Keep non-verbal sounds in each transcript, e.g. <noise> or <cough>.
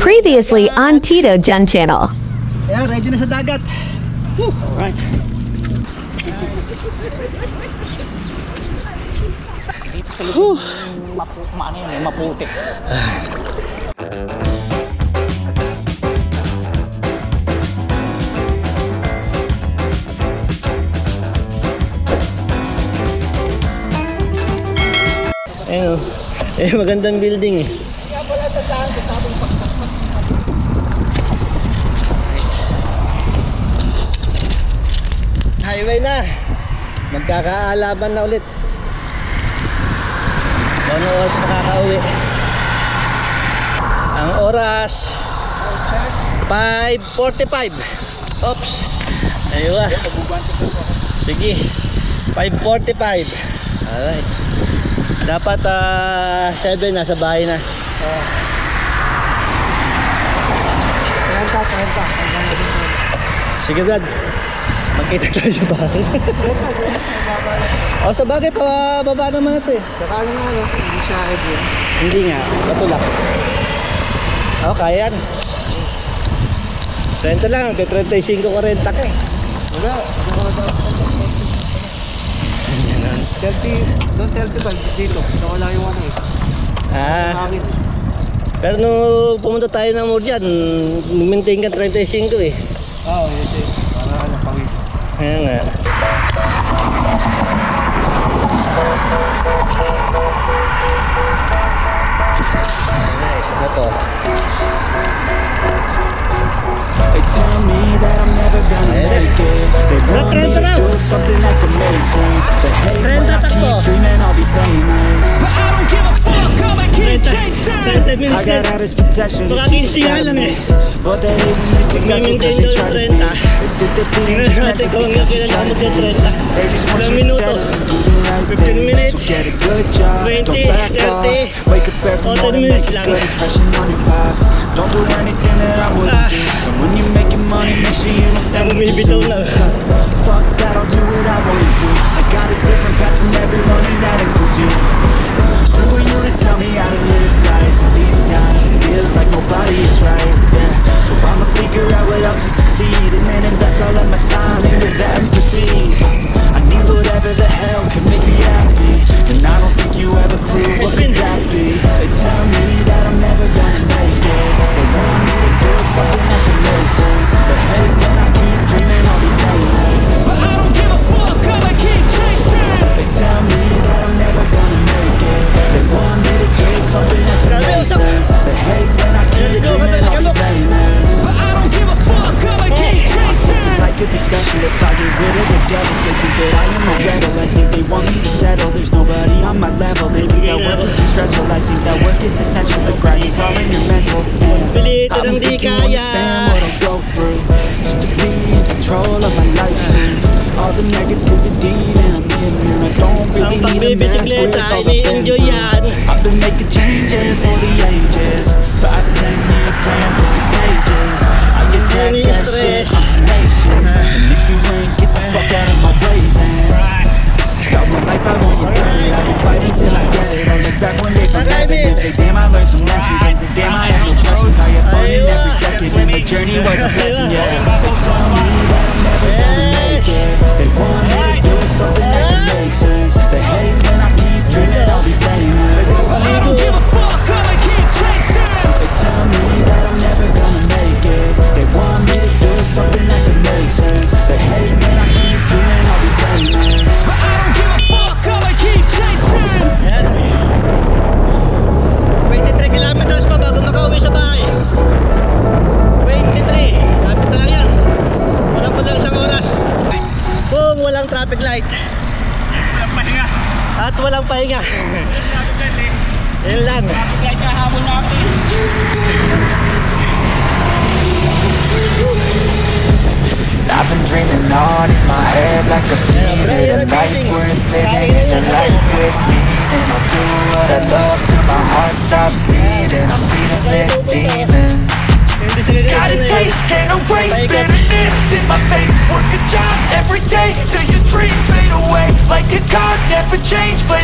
Previously on Tito Jhun Channel. Ayan, ready na sa dagat. Alright. Dito sa likod, mapu, maano yun, eh, maputik. Ayun, oh. eh, magandang building eh. Highway na. Magkakaalaban na ulit. Ano oras makakauwi? Ang oras 5.45 Oops. Ayun ah. Sige. 5.45 Alright. Dapat ah 7 nasa bahay na. Sige Brad Magkita tayo sa bahay <laughs> O sa bagay pa baba naman ito eh Saka ano nga, no? hindi siya yun. Hindi nga, patulak. Oo, kaya yan. 30 lang, 35 40 ka eh. Wala. Ano ka daw? 30, don't 35 dito. So wala yung ano eh. Ah, pero nung pumunta tayo ng Murjan, maintain ka 35 eh. Pangis. Ayan never gonna make it They want me to do something that can make sense They hate when Trenta I takbo. keep dreaming I'll be famous. But I don't give a fuck, I'ma keep 30 chasing. 30 I got na. all this potential Baka just deep 15 inside me. But they hate when they're successful cause they try to be. They sit there being Tingnan natin judgmental kung because kailan you try ako to be mag-30. They just want Ilang you to minuto? settle and do the right 15 thing? So get a good job, 20, don't slack 30. off. Wake up every O, 10 morning, minutes make a lang. good impression on your boss Don't do anything that I wouldn't Ah. do And when you're making money, make sure you don't spend it too Bumibitaw soon na. Fuck that, I'll do what I wanna do I got a different path from everyone and that includes you Who are you to tell me how to live life? In these times, it feels like nobody is right, yeah So I'ma figure out what else will succeed really Ang need a mask with all I've been ini-enjoy yan. I've been making changes for the ages. Five, ten year plans are contagious. I attack that shit, I'm tenacious And if you ain't, get the fuck out of my way then. Got one life, I want you dead I will fight until I get it. I look back one day from heaven and say Damn, I learned some lessons. And say damn, I had no questions. I had fun in every second. And the journey was a blessing, yeah. They tell me that never change, play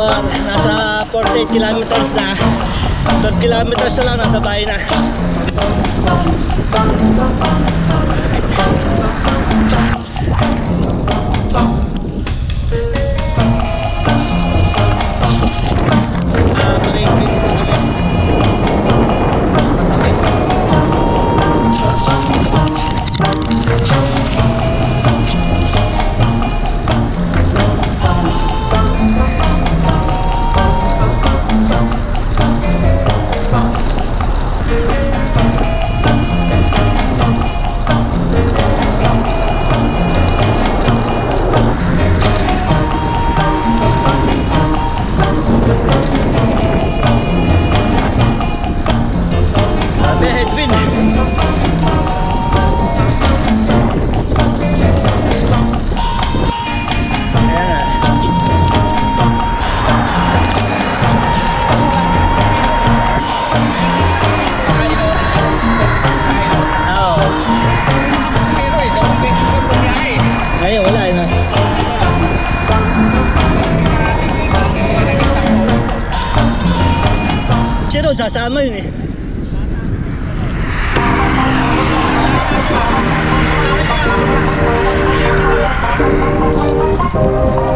Far, nasa 48 kilometers na. 12 kilometers na lang, nasa bahay na. Ah, sasama yun eh? Wala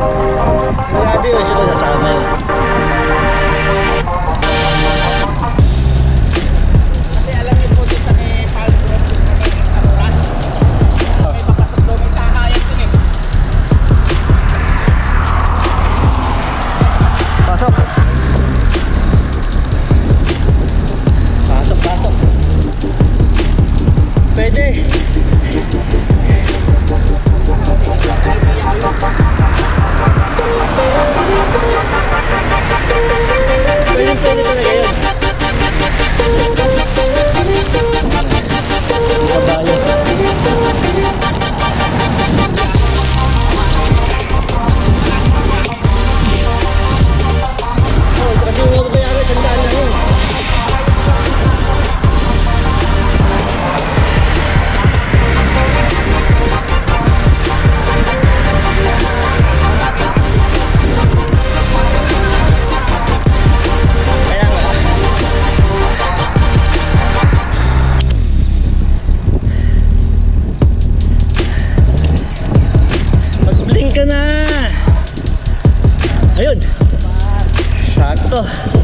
呃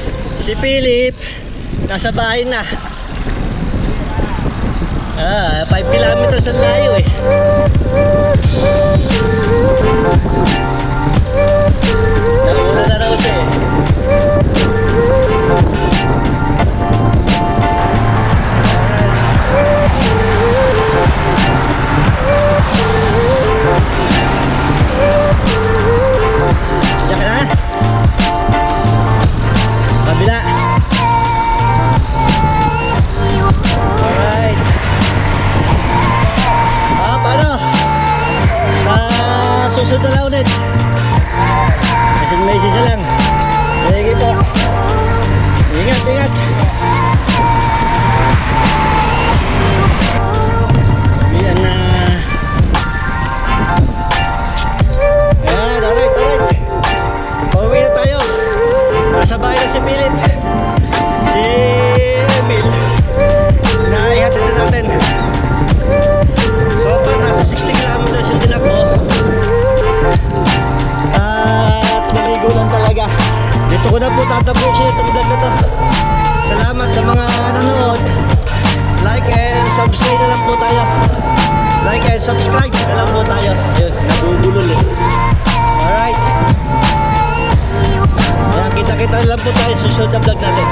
Si Philip, nasa bahay na. Ah, 5 kilometers ang layo eh. Nauna na. Dito ko na po tatapusin itong vlog na to. Salamat sa mga nanonood. Like and subscribe na lang po tayo. Like and subscribe na lang po tayo. Ayun, nagugulol eh. Alright. Kaya kita-kita lang po tayo sa susunod na vlog natin.